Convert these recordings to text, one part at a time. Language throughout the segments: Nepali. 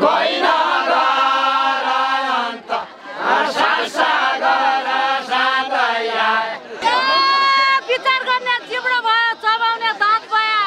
कोही नगर अन्त विचार गर्ने चिब्रो भयो चबाउने दाँत भयो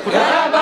Curaba.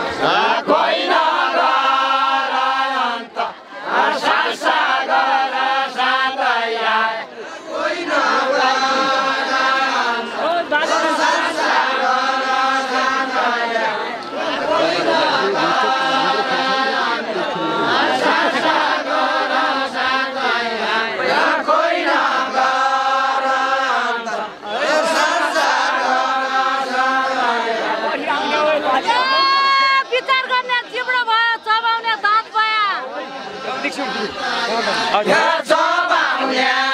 भयो